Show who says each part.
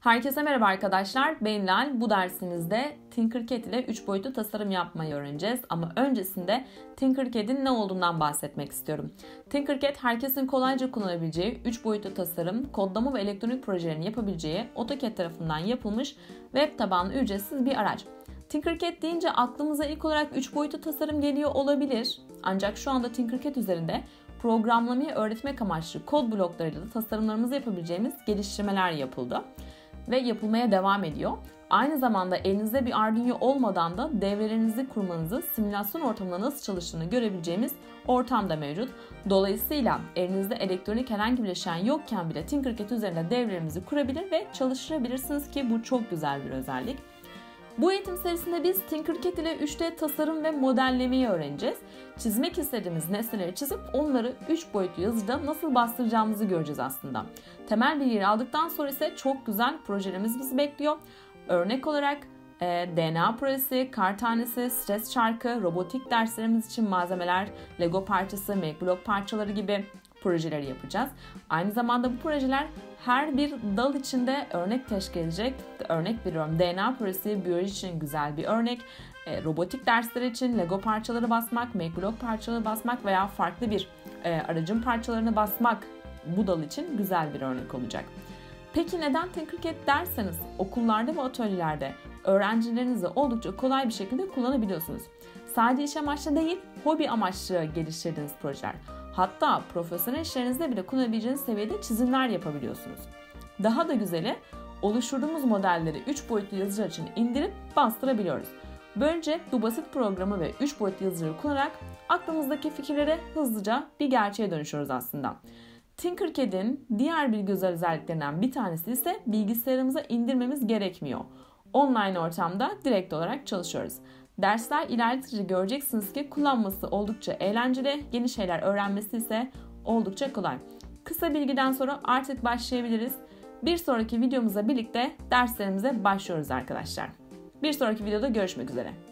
Speaker 1: Herkese merhaba arkadaşlar. Ben Lal. Bu dersimizde Tinkercad ile 3 boyutlu tasarım yapmayı öğreneceğiz. Ama öncesinde Tinkercad'in ne olduğundan bahsetmek istiyorum. Tinkercad herkesin kolayca kullanabileceği 3 boyutlu tasarım, kodlama ve elektronik projelerini yapabileceği AutoCAD tarafından yapılmış web tabanlı ücretsiz bir araç. Tinkercad deyince aklımıza ilk olarak 3 boyutlu tasarım geliyor olabilir. Ancak şu anda Tinkercad üzerinde programlamayı öğretmek amaçlı kod bloklarıyla da tasarımlarımızı yapabileceğimiz geliştirmeler yapıldı ve yapılmaya devam ediyor. Aynı zamanda elinizde bir Arduino olmadan da devrelerinizi kurmanızı, simülasyon ortamında nasıl çalıştığını görebileceğimiz ortam da mevcut. Dolayısıyla elinizde elektronik herhangi bir şey yokken bile Tinkercad üzerinde devrelerimizi kurabilir ve çalıştırabilirsiniz ki bu çok güzel bir özellik. Bu eğitim serisinde biz Tinkercad ile 3D tasarım ve modellemeyi öğreneceğiz. Çizmek istediğimiz nesneleri çizip onları 3 boyutlu yazıda nasıl bastıracağımızı göreceğiz aslında. Temel bilgileri aldıktan sonra ise çok güzel projelerimiz bizi bekliyor. Örnek olarak e, DNA projesi, kar tanesi, stres çarkı, robotik derslerimiz için malzemeler, Lego parçası, Make Block parçaları gibi projeleri yapacağız. Aynı zamanda bu projeler her bir dal içinde örnek teşkil edecek. Örnek veriyorum DNA projesi biyoloji için güzel bir örnek. E, robotik dersler için Lego parçaları basmak, Make parçaları basmak veya farklı bir e, aracın parçalarını basmak bu dal için güzel bir örnek olacak. Peki neden Tinkercad derseniz okullarda ve atölyelerde öğrencilerinizi oldukça kolay bir şekilde kullanabiliyorsunuz. Sadece iş amaçlı değil, hobi amaçlı geliştirdiğiniz projeler. Hatta profesyonel işlerinizde bile kullanabileceğiniz seviyede çizimler yapabiliyorsunuz. Daha da güzeli oluşturduğumuz modelleri 3 boyutlu yazıcılar için indirip bastırabiliyoruz. Böylece bu basit programı ve 3 boyutlu yazıcıları kullanarak aklımızdaki fikirlere hızlıca bir gerçeğe dönüşüyoruz aslında. Tinkercad'in diğer bir güzel özelliklerinden bir tanesi ise bilgisayarımıza indirmemiz gerekmiyor. Online ortamda direkt olarak çalışıyoruz. Dersler ilerledikçe göreceksiniz ki kullanması oldukça eğlenceli, yeni şeyler öğrenmesi ise oldukça kolay. Kısa bilgiden sonra artık başlayabiliriz. Bir sonraki videomuzla birlikte derslerimize başlıyoruz arkadaşlar. Bir sonraki videoda görüşmek üzere.